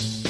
you